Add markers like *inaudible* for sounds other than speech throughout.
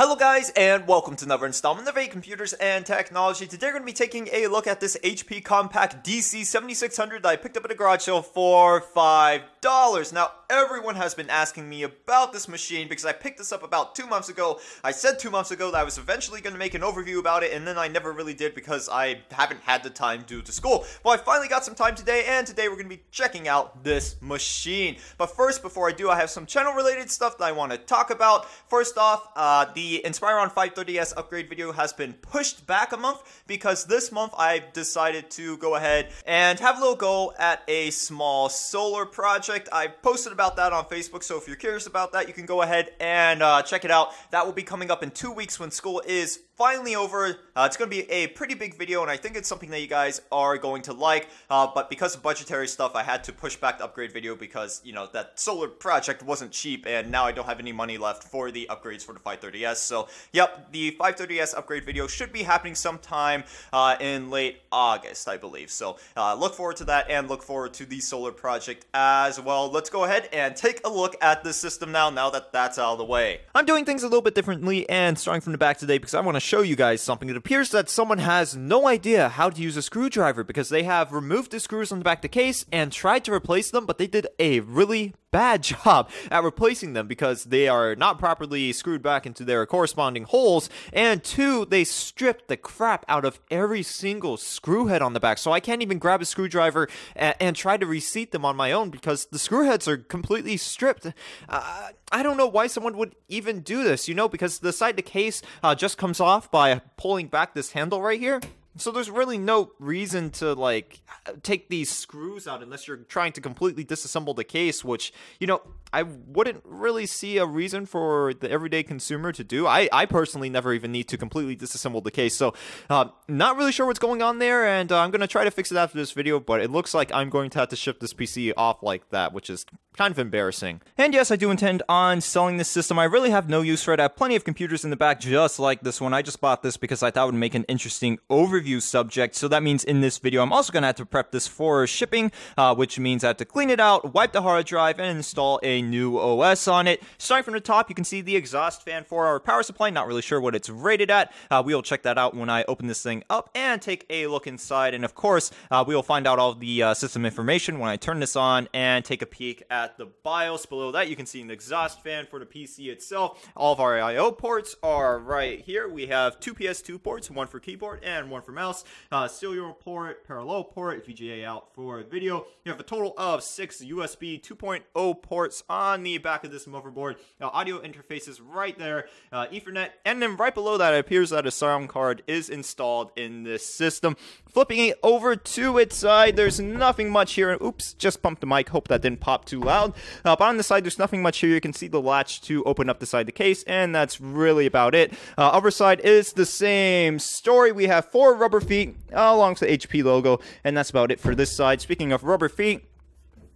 Hello guys and welcome to another installment of A Computers and Technology. Today we're going to be taking a look at this HP Compaq DC7600 that I picked up at a garage sale for $5. Now everyone has been asking me about this machine because I picked this up about two months ago. I said two months ago that I was eventually going to make an overview about it and then I never really did because I haven't had the time due to school. Well I finally got some time today and today we're going to be checking out this machine. But first before I do I have some channel related stuff that I want to talk about. First off, uh, the the Inspiron 530S upgrade video has been pushed back a month because this month I've decided to go ahead and have a little go at a small solar project. I posted about that on Facebook, so if you're curious about that, you can go ahead and uh, check it out. That will be coming up in two weeks when school is finally over. Uh, it's going to be a pretty big video, and I think it's something that you guys are going to like. Uh, but because of budgetary stuff, I had to push back the upgrade video because, you know, that solar project wasn't cheap, and now I don't have any money left for the upgrades for the 530S. So, yep, the 530S upgrade video should be happening sometime uh, in late August, I believe. So, uh, look forward to that, and look forward to the solar project as well. Let's go ahead and take a look at the system now, now that that's out of the way. I'm doing things a little bit differently, and starting from the back today because I want to show you guys something. It appears that someone has no idea how to use a screwdriver because they have removed the screws on the back of the case and tried to replace them, but they did a really bad *laughs* job at replacing them because they are not properly screwed back into their corresponding holes, and two, they stripped the crap out of every single screw head on the back. So I can't even grab a screwdriver and, and try to reseat them on my own because the screw heads are completely stripped. Uh, I don't know why someone would even do this, you know, because the side of the case uh, just comes off by pulling back this handle right here. So there's really no reason to like take these screws out unless you're trying to completely disassemble the case, which, you know, I wouldn't really see a reason for the everyday consumer to do. I, I personally never even need to completely disassemble the case. So, uh, not really sure what's going on there, and uh, I'm going to try to fix it after this video, but it looks like I'm going to have to ship this PC off like that, which is kind of embarrassing. And yes, I do intend on selling this system. I really have no use for it. I have plenty of computers in the back just like this one. I just bought this because I thought it would make an interesting overview subject. So that means in this video, I'm also going to have to prep this for shipping, uh, which means I have to clean it out, wipe the hard drive, and install a new OS on it. Starting from the top, you can see the exhaust fan for our power supply. Not really sure what it's rated at. Uh, we will check that out when I open this thing up and take a look inside. And of course, uh, we will find out all the uh, system information when I turn this on and take a peek at the BIOS. Below that, you can see an exhaust fan for the PC itself. All of our I.O. ports are right here. We have two PS2 ports, one for keyboard and one for mouse. Uh, serial port, parallel port, VGA out for video. You have a total of six USB 2.0 ports on the back of this motherboard. Now, audio interfaces right there, uh, Ethernet, and then right below that, it appears that a sound card is installed in this system. Flipping it over to its side, there's nothing much here. Oops, just pumped the mic. Hope that didn't pop too loud. Uh, but on the side, there's nothing much here. You can see the latch to open up the side of the case, and that's really about it. Uh, other side is the same story. We have four rubber feet along with the HP logo, and that's about it for this side. Speaking of rubber feet,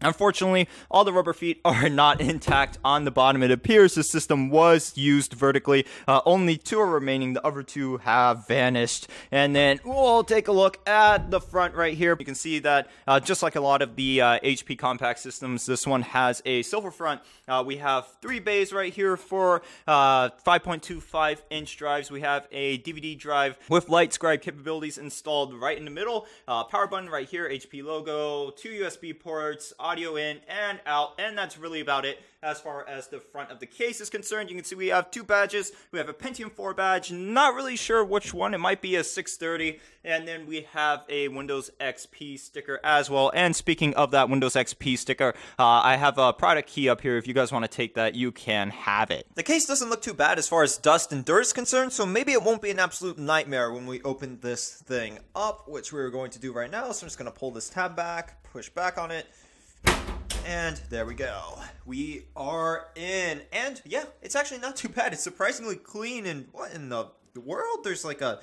Unfortunately, all the rubber feet *laughs* are not intact on the bottom. It appears the system was used vertically. Uh, only two are remaining. The other two have vanished. And then we'll take a look at the front right here. You can see that uh, just like a lot of the uh, HP Compaq systems, this one has a silver front. Uh, we have three bays right here for uh, 5.25 inch drives. We have a DVD drive with light scribe capabilities installed right in the middle. Uh, power button right here, HP logo, two USB ports, audio in and out, and that's really about it as far as the front of the case is concerned. You can see we have two badges. We have a Pentium 4 badge, not really sure which one. It might be a 630, and then we have a Windows XP sticker as well. And speaking of that Windows XP sticker, uh, I have a product key up here. If you guys want to take that, you can have it. The case doesn't look too bad as far as dust and dirt is concerned, so maybe it won't be an absolute nightmare when we open this thing up, which we're going to do right now. So I'm just going to pull this tab back, push back on it, and there we go. We are in. And yeah, it's actually not too bad. It's surprisingly clean. And what in the world? There's like a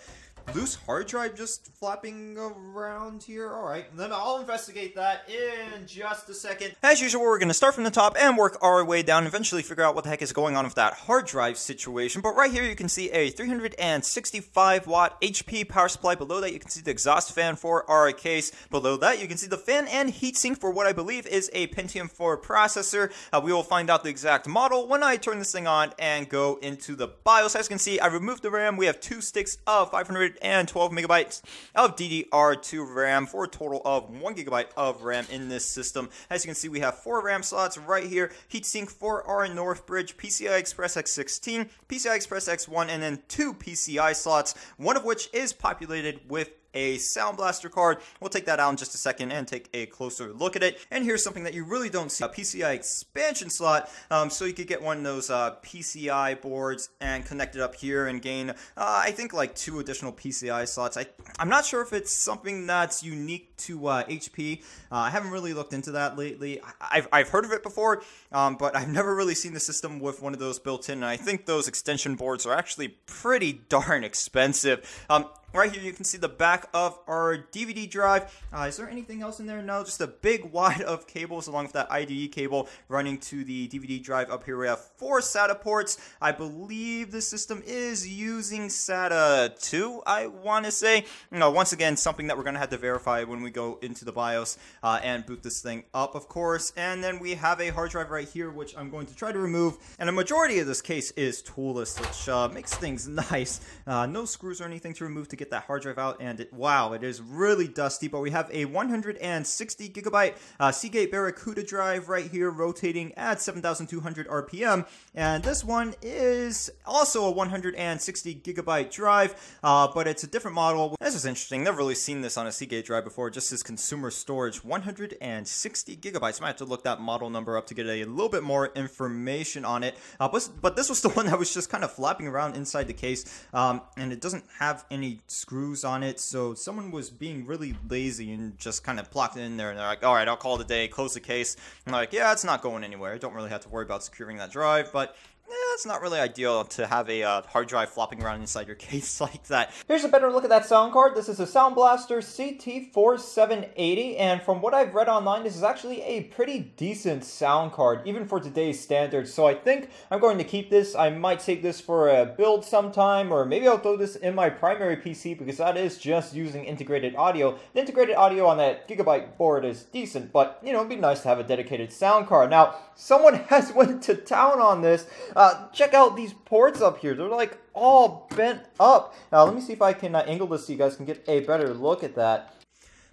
loose hard drive just flapping around here? Alright, then I'll investigate that in just a second. As usual, we're going to start from the top and work our way down, eventually figure out what the heck is going on with that hard drive situation. But right here you can see a 365 watt HP power supply. Below that you can see the exhaust fan for our case. Below that you can see the fan and heatsink for what I believe is a Pentium 4 processor. Uh, we will find out the exact model when I turn this thing on and go into the BIOS. As you can see, I removed the RAM. We have two sticks of 512 megabytes of DDR2 RAM for a total of 1 gigabyte of RAM in this system. As you can see, we have four RAM slots right here. Heatsink for our Northbridge PCI Express X16, PCI Express X1, and then two PCI slots, one of which is populated with a Sound Blaster card. We'll take that out in just a second and take a closer look at it. And here's something that you really don't see, a PCI expansion slot. Um, so you could get one of those uh, PCI boards and connect it up here and gain, uh, I think like two additional PCI slots. I, I'm not sure if it's something that's unique to uh, HP. Uh, I haven't really looked into that lately. I've, I've heard of it before, um, but I've never really seen the system with one of those built in. And I think those extension boards are actually pretty *laughs* darn expensive. Um, Right here you can see the back of our DVD drive. Uh, is there anything else in there? No, just a big *laughs* wad of cables along with that IDE cable running to the DVD drive. Up here we have four SATA ports. I believe the system is using SATA 2, I want to say. You know, once again, something that we're going to have to verify when we go into the BIOS uh, and boot this thing up, of course. And then we have a hard drive right here, which I'm going to try to remove. And a majority of this case is toolless, which uh, makes things *laughs* nice. Uh, no screws or anything to remove to get that hard drive out, and it, wow, it is really dusty. But we have a 160 gigabyte uh, Seagate Barracuda drive right here, rotating at 7,200 RPM, and this one is also a 160 gigabyte drive, uh, but it's a different model. This is interesting. Never really seen this on a Seagate drive before. Just as consumer storage, 160 gigabytes. Might have to look that model number up to get a little bit more information on it. Uh, but, but this was the *laughs* one that was just kind of flapping around inside the case, um, and it doesn't have any screws on it. So someone was being really lazy and just kind of plopped it in there. And they're like, all right, I'll call it a day, close the case. I'm like, yeah, it's not going anywhere. I don't really have to worry about securing that drive. But eh, it's not really ideal to have a uh, hard drive flopping around inside your *laughs* case like that. Here's a better look at that sound card. This is a Sound Blaster CT4780, and from what I've read online, this is actually a pretty decent sound card, even for today's standards. So I think I'm going to keep this. I might take this for a build sometime, or maybe I'll throw this in my primary PC because that is just using integrated audio. The integrated audio on that Gigabyte board is decent, but you know, it'd be nice to have a dedicated sound card. Now, someone *laughs* has went to town on this. Uh, check out these ports up here. They're like all bent up. Now, let me see if I can uh, angle this so you guys can get a better look at that.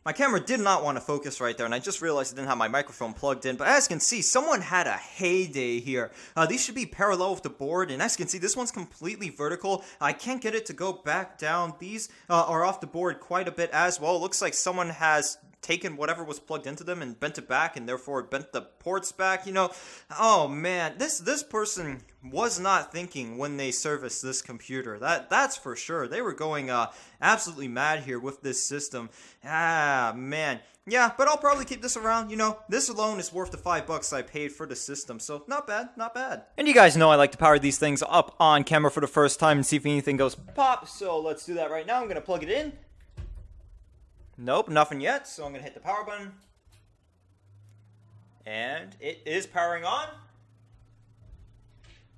My camera did not want to focus right there, and I just realized I didn't have my microphone plugged in. But as you can see, someone had a heyday here. Uh, these should be parallel with the board, and as you can see, this one's completely vertical. I can't get it to go back down. These uh, are off the board quite a bit as well. It looks like someone has taken whatever was plugged into them and bent it back and therefore bent the ports back you know oh man this this person was not thinking when they serviced this computer that that's for sure they were going uh absolutely mad here with this system ah man yeah, but I'll probably keep this around. You know, this alone is worth the five bucks I paid for the system, so not bad, not bad. And you guys know I like to power these things up on camera for the first time and see if anything goes pop, so let's do that right now. I'm gonna plug it in, Nope, nothing yet. So I'm going to hit the power button. And it is powering on.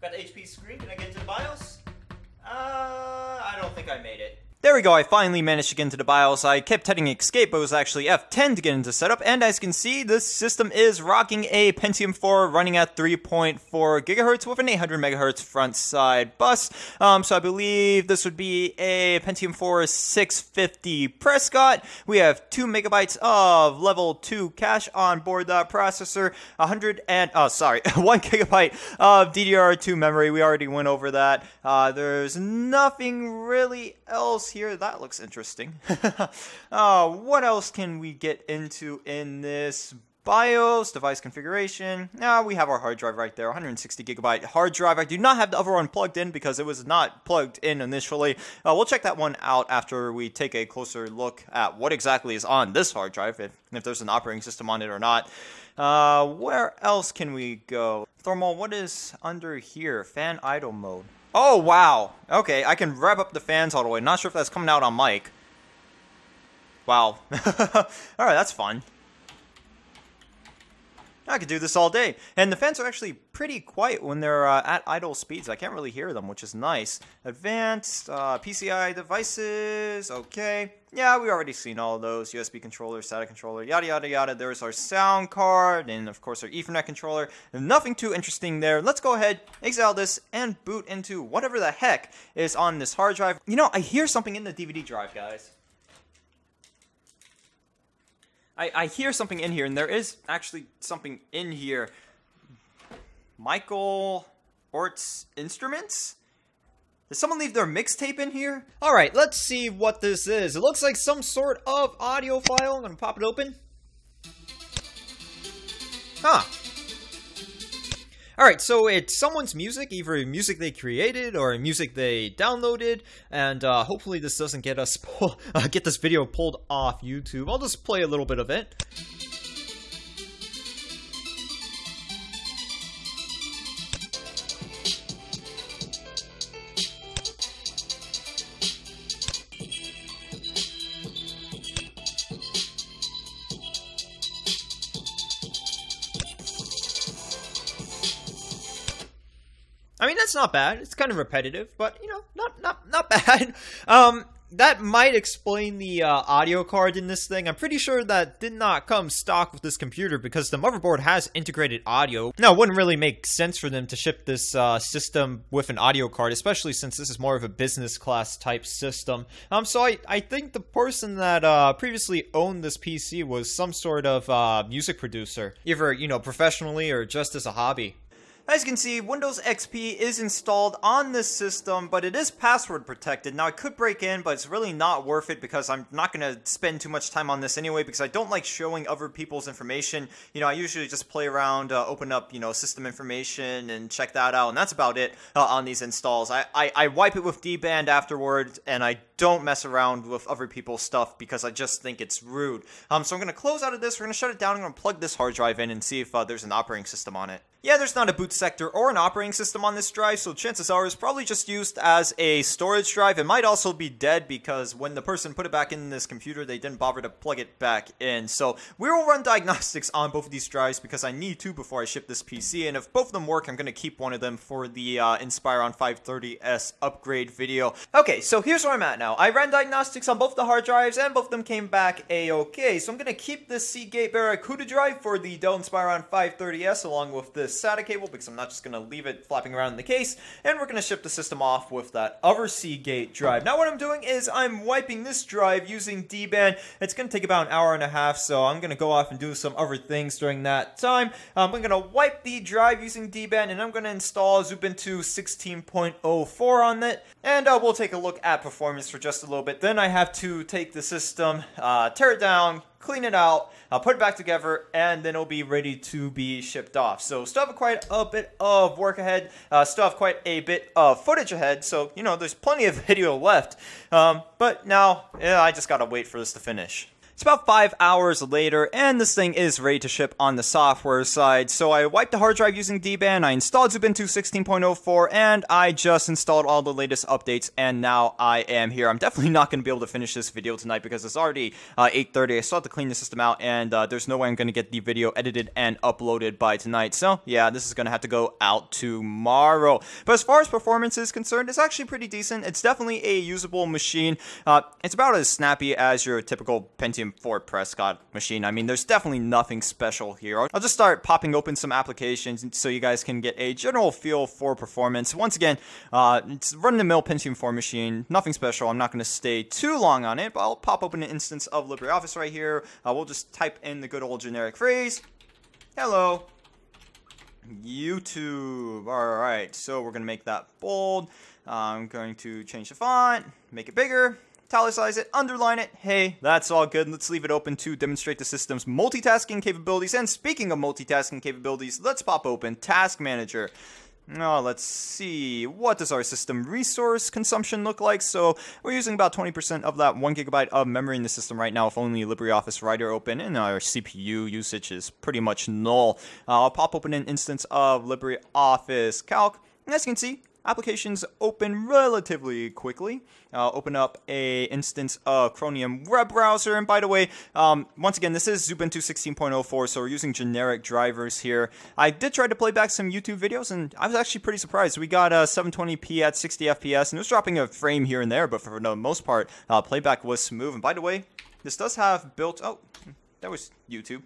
Got the HP screen. Can I get into the BIOS? Uh, I don't think I made it. There we go, I finally managed to get into the BIOS. I kept hitting escape, but it was actually F10 to get into setup. And as you can see, this system is rocking a Pentium 4 running at 3.4 gigahertz with an 800 megahertz front side bus. Um, so I believe this would be a Pentium 4 650 Prescott. We have 2 megabytes of level 2 cache on board that processor. 100 and, oh, sorry, *laughs* 1 gigabyte of DDR2 memory. We already went over that. Uh, there's nothing really else here. That looks interesting. *laughs* uh, what else can we get into in this BIOS, device configuration. Now we have our hard drive right there, 160 gigabyte hard drive. I do not have the other one plugged in because it was not plugged in initially. Uh, we'll check that one out after we take a closer look at what exactly is on this hard drive, if, if there's an operating system on it or not. Uh, where else can we go? Thermal, what is under here? Fan idle mode. Oh, wow. Okay, I can rev up the fans all the way. Not sure if that's coming out on mic. Wow. *laughs* Alright, that's fun. I could do this all day. And the fans are actually pretty quiet when they're uh, at idle speeds. I can't really hear them, which is nice. Advanced, uh, PCI devices, okay. Yeah, we already seen all those. USB controller, SATA controller, yada yada yada. There's our sound card, and of course our Ethernet controller. Nothing too interesting there. Let's go ahead, exile this, and boot into whatever the heck is on this hard drive. You know, I hear something in the DVD drive, guys. I, I hear something in here, and there is actually something in here. Michael Orts Instruments? Did someone leave their mixtape in here? Alright, let's see what this is. It looks like some sort of audio file. I'm gonna pop it open. Huh. All right, so it's someone's music, either music they created or music they downloaded, and uh, hopefully this doesn't get us pull, *laughs* uh, get this video pulled off YouTube. I'll just play a little bit of it. Not bad. It's kind of repetitive, but you know, not not not *laughs* bad. Um, that might explain the uh, audio card in this thing. I'm pretty sure that did not come stock with this computer because the motherboard has integrated audio. Now, it wouldn't really make sense for them to ship this uh, system with an audio card, especially since this is more of a business class type system. Um, so I, I think the person that uh, previously owned this PC was some sort of uh, music producer, either, you know, professionally or just as a hobby. As you can see, Windows XP is installed on this system, but it is password protected. Now, I could break in, but it's really not worth it because I'm not going to spend too much time on this anyway because I don't like showing other people's information. You know, I usually just play around, uh, open up, you know, system information and check that out, and that's about it uh, on these installs. I, I, I wipe it with DBAN afterwards, and I don't mess around with other people's stuff because I just think it's rude. Um, so I'm going to close out of this, we're going to shut it down, I'm going to plug this hard drive in and see if uh, there's an operating system on it. Yeah, there's not a boot sector or an operating system on this drive, so chances are it's probably just used as a storage drive. It might also be dead because when the person put it back in this computer, they didn't bother to plug it back in. So we will run diagnostics on both of these drives because I need to before I ship this PC, and if both of them work, I'm going to keep one of them for the uh, Inspiron 530S upgrade video. Okay, so here's where I'm at now. I ran diagnostics on both the hard drives, and both of them came back a-okay. So I'm going to keep this Seagate Barracuda drive for the Dell Inspiron 530S along with this SATA cable because I'm not just going to leave it flapping around in the case. And we're going to ship the system off with that other Seagate drive. Now what I'm doing is I'm wiping this drive using DBAN. It's going to take about an hour and a half, so I'm going to go off and do some other things during that time. Um, I'm going to wipe the drive using DBAN, and I'm going to install Xubuntu 16.04 on it. And uh, we'll take a look at performance for just a little bit. Then I have to take the system, uh, tear it down, clean it out, I'll put it back together, and then it'll be ready to be shipped off. So still have quite a bit of work ahead, uh, still have quite a bit of footage ahead, so, you know, there's plenty of *laughs* video left. Um, but now, yeah, I just gotta wait for this to finish. It's about five hours later, and this thing is ready to ship on the software side. So I wiped the hard drive using DBAN, I installed Xubuntu 16.04, and I just installed all the latest updates, and now I am here. I'm definitely not going to be able to finish this video tonight because it's already uh, 8.30. I still have to clean the system out, and uh, there's no way I'm going to get the video edited and uploaded by tonight. So yeah, this is going to have to go out tomorrow. But as far as performance is concerned, it's actually pretty decent. It's definitely a usable machine. Uh, it's about as snappy as your typical Pentium 4 Prescott machine. I mean, there's definitely nothing special here. I'll just start popping open some applications so you guys can get a general feel for performance. Once again, uh, it's run-of-the-mill Pentium 4 machine, nothing special. I'm not going to stay too long on it, but I'll pop open an instance of LibreOffice right here. Uh, we'll just type in the good old generic phrase, hello, YouTube. All right, so we're going to make that bold. I'm going to change the font, make it bigger, italicize it, underline it. Hey, that's all good. Let's leave it open to demonstrate the system's multitasking capabilities. And speaking of multitasking capabilities, let's pop open Task Manager. Now, let's see. What does our system resource consumption look like? So, we're using about 20% of that 1 gigabyte of memory in the system right now if only LibreOffice Writer open, and our CPU usage is pretty much null. Uh, I'll pop open an instance of LibreOffice Calc. And as you can see, applications open relatively quickly. Uh, open up a instance of Chromium web browser. And by the way, um, once again, this is Xubuntu 16.04, so we're using generic drivers here. I did try to play back some YouTube videos, and I was actually pretty surprised. We got uh, 720p at 60 FPS, and it was dropping a frame here and there, but for the most part, uh, playback was smooth. And by the way, this does have built... Oh, that was YouTube.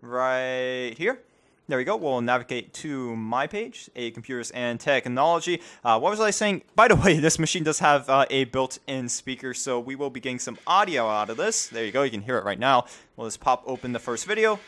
Right here. There we go. We'll navigate to my page, a computers and technology. Uh, what was I saying? *laughs* By the way, this machine does have uh, a built-in speaker, so we will be getting some audio out of this. There you go. You can hear it right now. We'll just pop open the first video.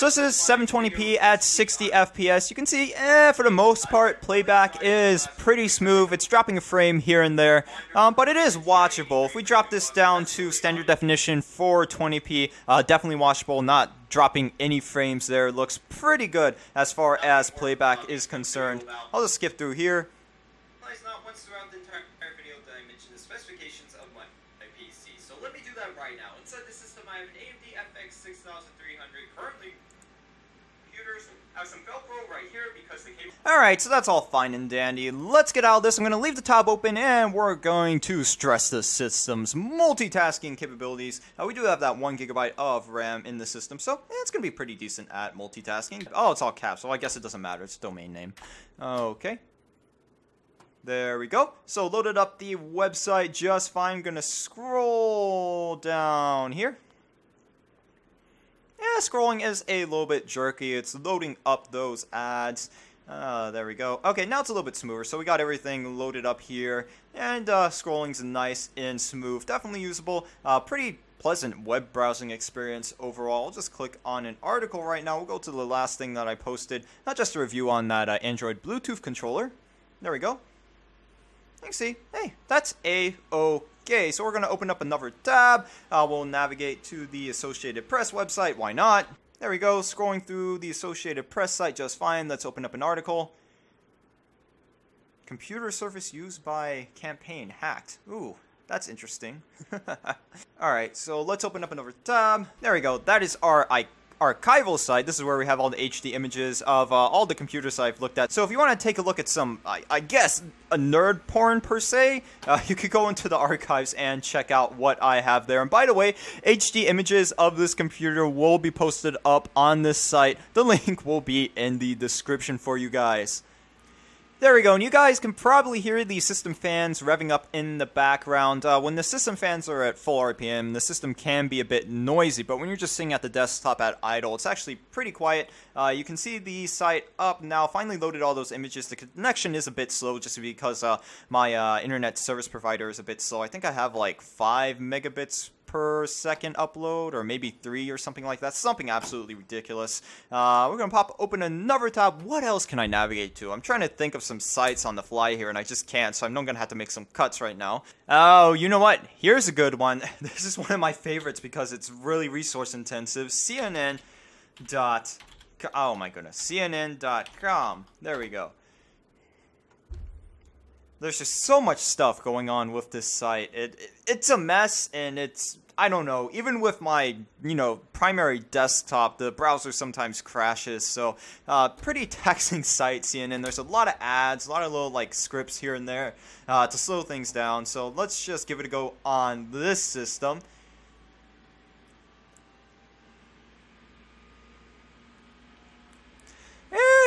So this is 720p at 60 FPS. You can see, eh, for the most part, playback is pretty smooth. It's dropping a frame here and there, um, but it is watchable. If we drop this down to standard definition 420p, uh, definitely watchable, not dropping any frames there. Looks pretty good as far as playback is concerned. I'll just skip through here. So let me do that right now. Inside the system, I have an AMD FX 6300 currently Alright, so that's all fine and dandy. Let's get out of this. I'm going to leave the tab open and we're going to stress the system's multitasking capabilities. Now, we do have that 1GB of RAM in the system, so it's going to be pretty decent at multitasking. Oh, it's all caps, so I guess it doesn't matter. It's domain name. Okay. There we go. So loaded up the website just fine. Gonna scroll down here. Yeah, scrolling is a little bit jerky. It's loading up those ads. Uh, there we go. Okay, now it's a little bit smoother. So we got everything loaded up here. And uh, scrolling's nice and smooth. Definitely usable. Uh, pretty pleasant web browsing experience overall. I'll just click on an article right now. We'll go to the last thing that I posted. Not just a review on that uh, Android Bluetooth controller. There we go. You can see, hey, that's a-okay. Okay, so we're going to open up another tab. Uh, we'll navigate to the Associated Press website. Why not? There we go. Scrolling through the Associated Press site just fine. Let's open up an article. Computer service used by campaign hacked. Ooh, that's interesting. *laughs* Alright, so let's open up another tab. There we go. That is our archival site. This is where we have all the HD images of uh, all the computers I've looked at. So if you want to take a look at some, I, I guess, a nerd porn per se, uh, *laughs* you could go into the archives and check out what I have there. And by the way, HD images of this computer will be posted up on this site. The *laughs* link will be in the description for you guys. There we go, and you guys can probably hear the system fans revving up in the background. Uh, when the system fans are at full RPM, the system can be a bit noisy, but when you're just sitting at the desktop at idle, it's actually pretty quiet. Uh, you can see the site up now, finally loaded all those images. The connection is a bit slow just because uh, my uh, internet service provider is a bit slow. I think I have like 5 megabits per second upload, or maybe three or something like that. Something absolutely ridiculous. Uh, we're gonna pop open another tab. What else can I navigate to? I'm trying to think of some sites on the fly here, and I just can't, so I'm not gonna have to make some cuts right now. Oh, you know what? Here's a good one. *laughs* This is one of my favorites because it's really resource intensive. CNN dot. Oh my goodness. CNN.com. There we go there's just so much stuff going on with this site. It, it, it's a mess, and it's I don't know. Even with my you know primary desktop, the browser sometimes crashes. So uh, pretty *laughs* taxing site, CNN. There's a lot of ads, a lot of little like scripts here and there uh, to slow things down. So let's just give it a go on this system.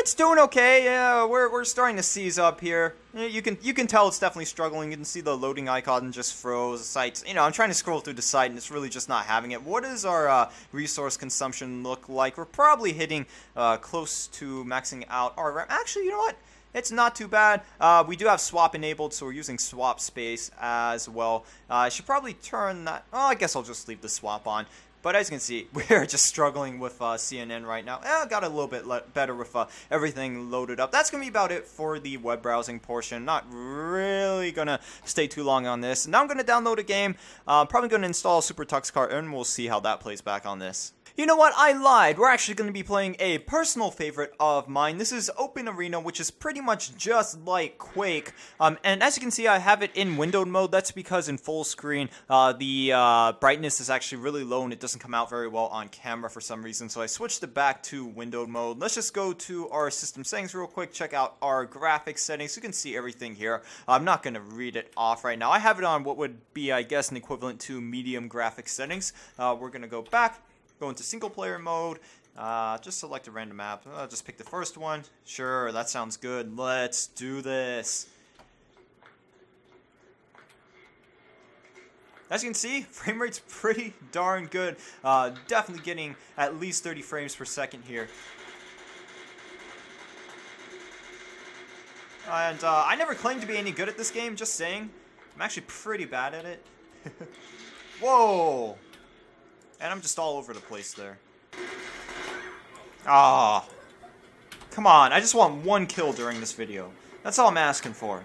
It's doing okay. Yeah, we're, we're starting to seize up here. You can you can tell it's definitely struggling. You can see the loading icon just froze. The site, you know, I'm trying to scroll through the site and it's really just not having it. What does our uh, resource consumption look like? We're probably hitting uh, close to maxing out our RAM. Actually, you know what? It's not too bad. Uh, we do have swap enabled, so we're using swap space as well. Uh, I should probably turn that. Oh, I guess I'll just leave the swap on. But as you can see, *laughs* we're just struggling with uh, CNN right now. Eh, got a little bit better with uh, everything loaded up. That's going to be about it for the web browsing portion. Not really going to stay too long on this. Now I'm going to download a game. Uh, probably going to install Super Tux Kart, and we'll see how that plays back on this. You know what? I lied. We're actually going to be playing a personal favorite of mine. This is Open Arena, which is pretty much just like Quake. Um, and as you can see, I have it in windowed mode. That's because in full screen, uh, the uh, brightness is actually really low and it doesn't come out very well on camera for some reason. So I switched it back to windowed mode. Let's just go to our system settings real quick. Check out our graphics settings. You can see everything here. I'm not going to read it off right now. I have it on what would be, I guess, an equivalent to medium graphics settings. Uh, we're going to go back go into single player mode. Uh, just select a random map. Uh, just pick the first one. Sure, that sounds good. Let's do this. As you can see, *laughs* frame rate's pretty darn good. Uh, definitely getting at least 30 frames per second here. And uh, I never claimed to be any good at this game, just saying. I'm actually pretty bad at it. *laughs* Whoa! And I'm just all over the place there. Ah. Come on, I just want one kill during this video. That's all I'm asking for.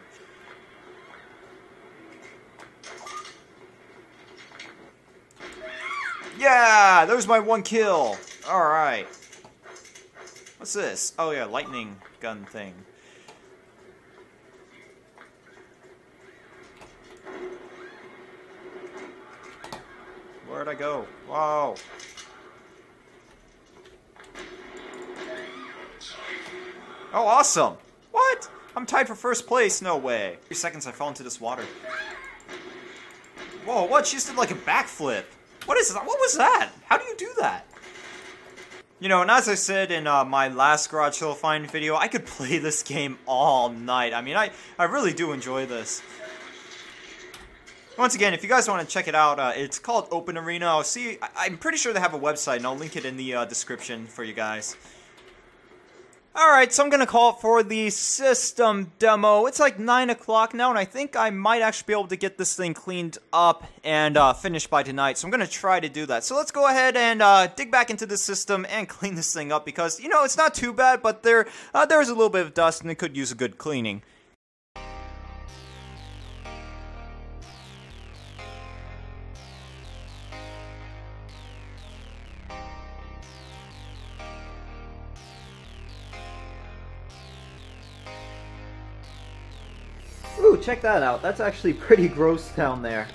Yeah, there's my one kill. Alright. What's this? Oh yeah, lightning gun thing. Where'd I go? Whoa. Oh, awesome. What? I'm tied for first place? No way. Three seconds I fell into this water. Whoa, what? She just did like a backflip. What is that? What was that? How do you do that? You know, and as I said in uh, my last Garage Sale Find video, I could *laughs* play this game all night. I mean, I, I really do enjoy this. Once again, if you guys want to check it out, uh, it's called Open Arena. I'll see. I am pretty sure they have a website, and I'll link it in the uh, description for you guys. Alright, so I'm going to call it for the system demo. It's like 9 o'clock now, and I think I might actually be able to get this thing cleaned up and uh, finished by tonight. So I'm going to try to do that. So let's go ahead and uh, dig back into the system and *laughs* clean this thing up because, you know, it's not too bad, but there uh, there's a little bit of dust and it could use a good cleaning. Check that out. That's actually pretty gross down there.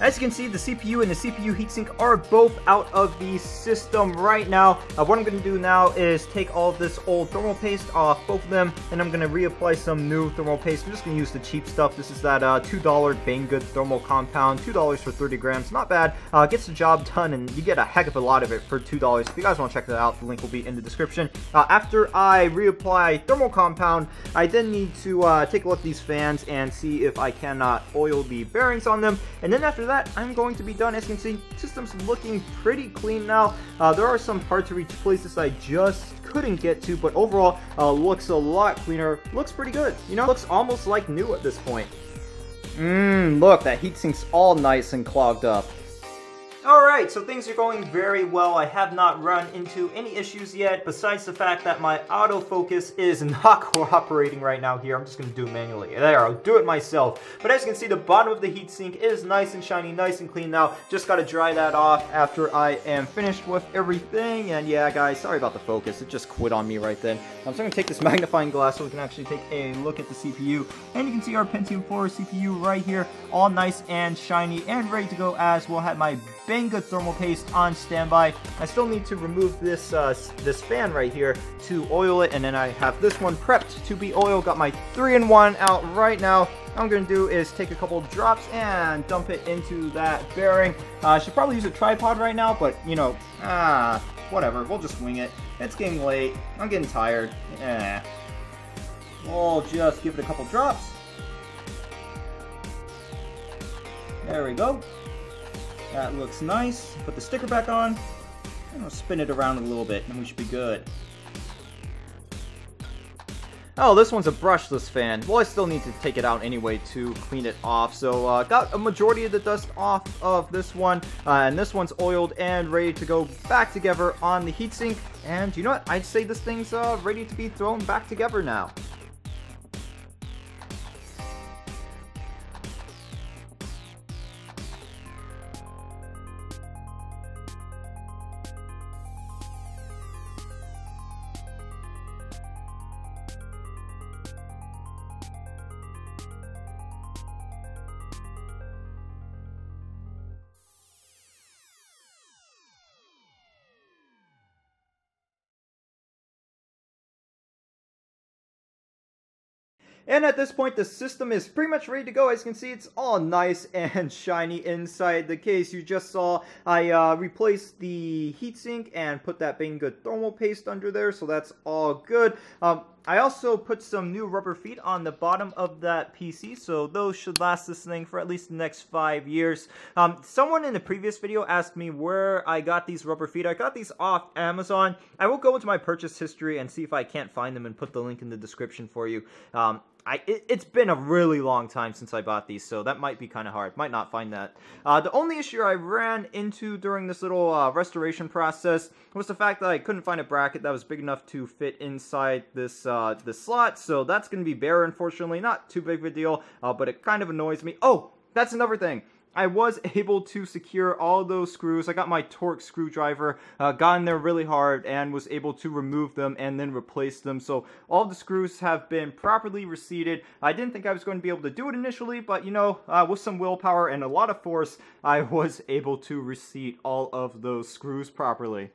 As you can see, the CPU and the CPU heatsink are both out of the system right now. Uh, what I'm going to do now is take all this old thermal paste off both of them, and I'm going to reapply some new thermal paste. I'm just going to use the cheap stuff. This is that uh, $2 Banggood thermal compound, $2 for 30 grams. Not bad. Uh, gets the job done, and you get a heck of a lot of it for $2. If you guys want to check that out, the link will be in the description. Uh, after I reapply thermal compound, I then need to uh, take a look at these fans and see if I cannot oil the bearings on them. And then after that, I'm going to be done. As you can see, system's looking pretty clean now. Uh, there are some to reach places I just couldn't get to, but overall, uh, looks a lot cleaner. Looks pretty good, you know? Looks almost like new at this point. Mmm, look, that heatsink's all nice and clogged up. Alright, so things are going very well. I have not run into any issues yet, besides the fact that my autofocus is *laughs* not cooperating right now here. I'm just going to do it manually. There, I'll do it myself. But as you can see, the bottom of the heatsink is nice and shiny, nice and clean now. Just got to dry that off after I am finished with everything. And yeah, guys, sorry about the focus. It just quit on me right then. I'm just going to take this *laughs* magnifying glass so we can actually take a look at the CPU. And you can see our Pentium 4 CPU right here, all nice and shiny and ready to go as we'll have my Banggood thermal paste on standby. I still need to remove this uh, this fan right here to oil it, and then I have this one prepped to be oiled. Got my 3-in-1 out right now. All I'm to do is take a couple drops and dump it into that bearing. Uh, I should probably use a tripod right now, but, you know, ah, whatever. We'll just wing it. It's getting late. I'm getting tired. Eh. We'll just give it a couple drops. There we go. That looks nice. Put the sticker back on. And we'll spin it around a little bit, and we should be good. Oh, this one's a brushless fan. Well, I still need to take it out anyway to clean it off. So, uh, got a majority of the dust off of this one. Uh, and this one's oiled and ready to go back together on the heatsink. And you know what? I'd say this thing's uh, ready to be thrown back together now. And at this point, the system is pretty much ready to go. As you can see, it's all nice and *laughs* shiny inside the case. You just saw I uh, replaced the heatsink and put that Banggood thermal paste under there, so that's all good. Um, I also put some new rubber feet on the bottom of that PC, so those should last this thing for at least the next five years. Um, someone in the previous video asked me where I got these rubber feet. I got these off Amazon. I will go into my purchase history and see if I can't find them and put the link in the description for you. Um, I, it, has been a really long time since I bought these, so that might be kind of hard. Might not find that. Uh, the only issue I ran into during this little uh, restoration process was the fact that I couldn't find a bracket that was big enough to fit inside this uh, this slot, so that's going to be bare, unfortunately. Not too big of a deal, uh, but it kind of annoys me. Oh, that's another thing. I was able to secure all those screws. I got my Torx screwdriver, uh, got in there really hard, and was able to remove them and then replace them. So all the screws have been properly reseated. I didn't think I was going to be able to do it initially, but you know, uh, with some willpower and a lot of force, I was able to reseat all of those screws properly.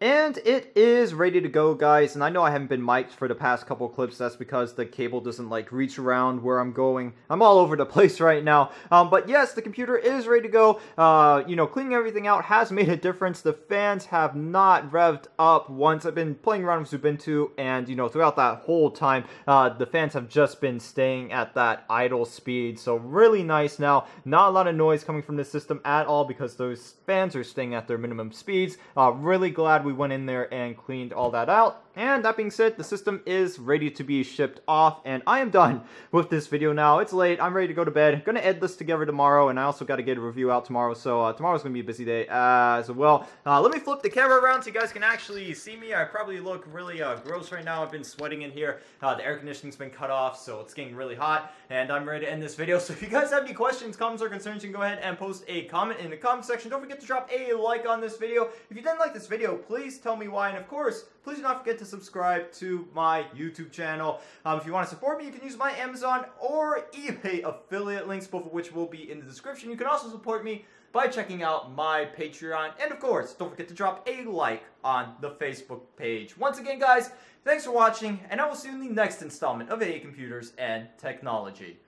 And it is ready to go, guys. And I know I haven't been mic'd for the past couple clips. That's because the cable doesn't, like, reach around where I'm going. I'm all over the place *laughs* right now. Um, but yes, the computer is ready to go. Uh, you know, cleaning everything out has made a difference. The fans have not revved up once. I've been playing around with Xubuntu, and, you know, throughout that whole time, uh, the fans have just been staying at that idle speed. So really nice now. Not a lot of noise coming from the system at all because those fans are staying at their minimum speeds. Uh, really glad we went in there and cleaned all that out. And that being said, the system is ready to be shipped off, and I am done *laughs* with this video now. It's late, I'm ready to go to bed. I'm gonna edit this together tomorrow, and I also gotta get a review out tomorrow, so uh, tomorrow's gonna be a busy day as well. Uh, let me flip the camera around so you guys can actually see me. I probably look really uh, gross right now. I've been sweating in here. Uh, the air conditioning's been cut off, so it's getting really hot, and I'm ready to end this video. *laughs* So if you guys have any questions, comments, or concerns, you can go ahead and post a comment in the comment section. Don't forget to drop a like on this video. If you didn't like this video, please tell me why, and of course, please do not forget to subscribe to my YouTube channel. Um, if you want to support me, you can use my Amazon or eBay affiliate links, both of which will be in the description. You can also support me by checking out my Patreon. And of course, don't forget to drop a like on the Facebook page. Once again, guys, thanks for watching, and I will see you in the next installment of AA Computers and Technology.